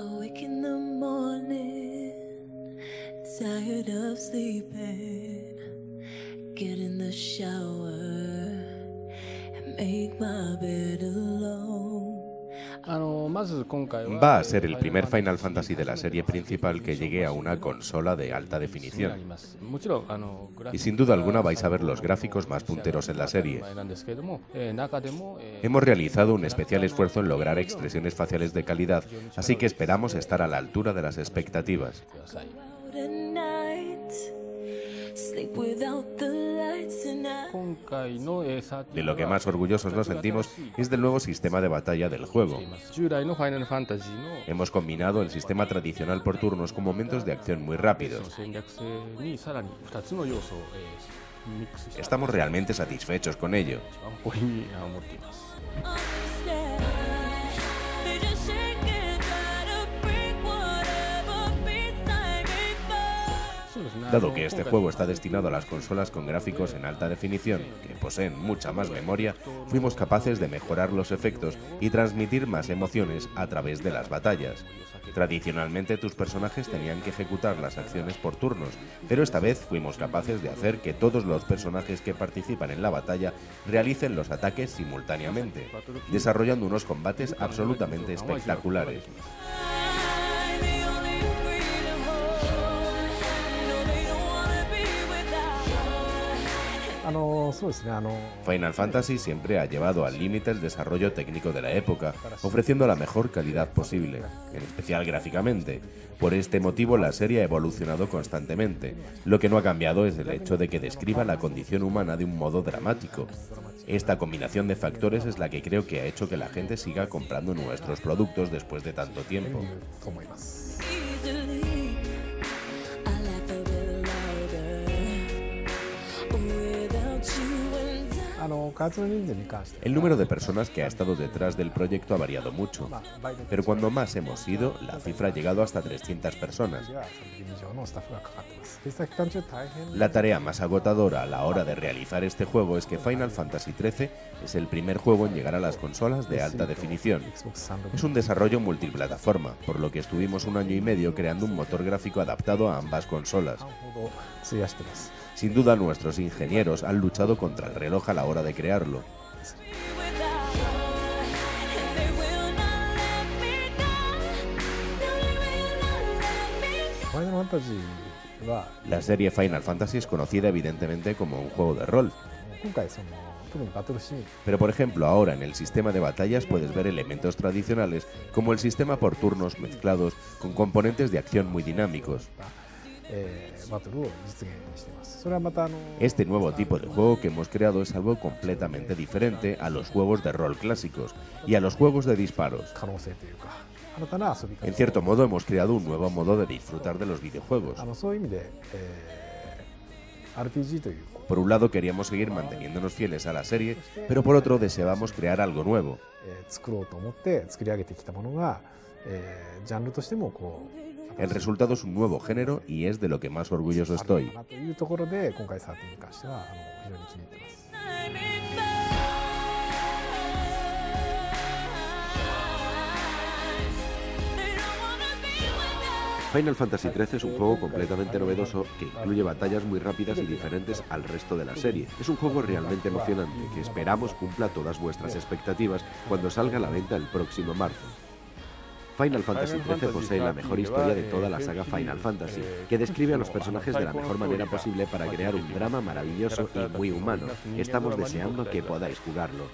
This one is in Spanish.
Awake in the morning, tired of sleeping. Get in the shower and make my bed alone. Va a ser el primer Final Fantasy de la serie principal que llegue a una consola de alta definición. Y sin duda alguna vais a ver los gráficos más punteros en la serie. Hemos realizado un especial esfuerzo en lograr expresiones faciales de calidad, así que esperamos estar a la altura de las expectativas. De lo que más orgullosos nos sentimos es del nuevo sistema de batalla del juego. Hemos combinado el sistema tradicional por turnos con momentos de acción muy rápidos. Estamos realmente satisfechos con ello. Dado que este juego está destinado a las consolas con gráficos en alta definición, que poseen mucha más memoria, fuimos capaces de mejorar los efectos y transmitir más emociones a través de las batallas. Tradicionalmente tus personajes tenían que ejecutar las acciones por turnos, pero esta vez fuimos capaces de hacer que todos los personajes que participan en la batalla realicen los ataques simultáneamente, desarrollando unos combates absolutamente espectaculares. あのそうですねあの Final Fantasy siempre ha llevado al límite el desarrollo técnico de la época, ofreciendo la mejor calidad posible, en especial gráficamente. Por este motivo la serie ha evolucionado constantemente. Lo que no ha cambiado es el hecho de que describa la condición humana de un modo dramático. Esta combinación de factores es la que creo que ha hecho que la gente siga comprando nuestros productos después de tanto tiempo. El número de personas que ha estado detrás del proyecto ha variado mucho, pero cuando más hemos ido, la cifra ha llegado hasta 300 personas. La tarea más agotadora a la hora de realizar este juego es que Final Fantasy XIII es el primer juego en llegar a las consolas de alta definición. Es un desarrollo multiplataforma, por lo que estuvimos un año y medio creando un motor gráfico adaptado a ambas consolas. Sin duda nuestros ingenieros han luchado contra el reloj a la hora de crearlo. Final Fantasy. La serie Final Fantasy es conocida evidentemente como un juego de rol. Pero por ejemplo, ahora en el sistema de batallas puedes ver elementos tradicionales como el sistema por turnos mezclados con componentes de acción muy dinámicos. Este nuevo tipo de juego que hemos creado es algo completamente diferente a los juegos de rol clásicos y a los juegos de disparos. En cierto modo hemos creado un nuevo modo de disfrutar de los videojuegos. Por un lado queríamos seguir manteniéndonos fieles a la serie, pero por otro deseábamos crear algo nuevo. El resultado es un nuevo género y es de lo que más orgulloso estoy. Final Fantasy XIII es un juego completamente novedoso que incluye batallas muy rápidas y diferentes al resto de la serie. Es un juego realmente emocionante que esperamos cumpla todas vuestras expectativas cuando salga a la venta el próximo marzo. Final Fantasy XIII posee la mejor historia de toda la saga Final Fantasy, que describe a los personajes de la mejor manera posible para crear un drama maravilloso y muy humano. Estamos deseando que podáis jugarlo.